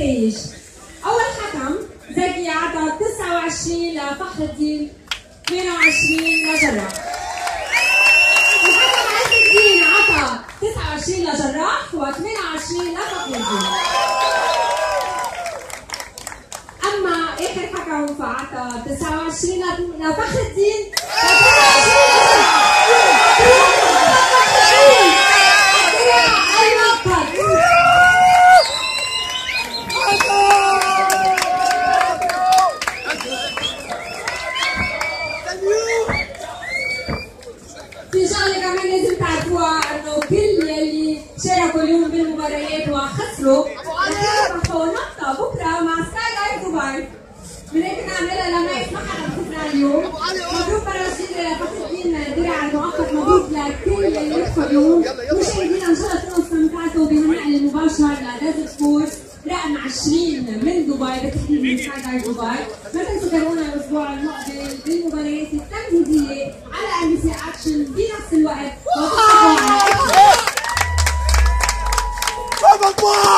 النتائج أول حكم زكي عطى 29 لفخر الدين 22 لجراح. الحكم عز الدين عطى 29 لجراح و28 لفخر الدين. أما آخر حكم فاعطى 29 لفخر الدين شاركوا اليوم بالمباريات وخسروا. رح نقطه بكرة مع Skydive دبي هيك نعملها لما يسمح حدا خسران اليوم. مبروك براشيد فخر درع المؤقت مبروك لكل يلي يدخلوا. اليوم مشاهدينا إن شاء الله تكونوا استمتعتوا بهالنقل المباشر ل Desert Force رقم 20 من دبي بالتحديد من Skydive دبي ما تنسوا تابعونا الأسبوع المقبل بالمباريات التمهيدية على ام بي سي اكشن بنفس الوقت. Whoa!